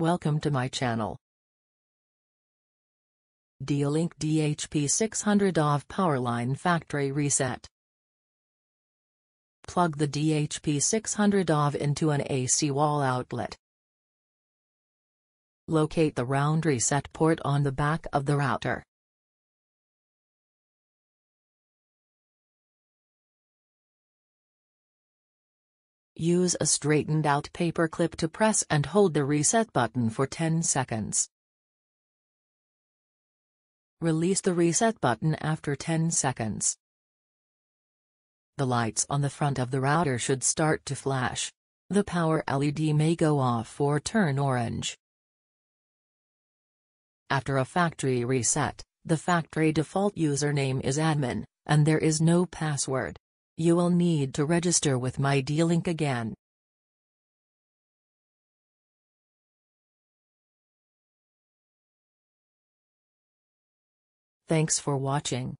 Welcome to my channel. D-Link DHP600 AV Powerline Factory Reset. Plug the DHP600 AV into an AC wall outlet. Locate the round reset port on the back of the router. Use a straightened out paper clip to press and hold the reset button for 10 seconds. Release the reset button after 10 seconds. The lights on the front of the router should start to flash. The power LED may go off or turn orange. After a factory reset, the factory default username is admin, and there is no password. You will need to register with My D-Link again. Thanks for watching.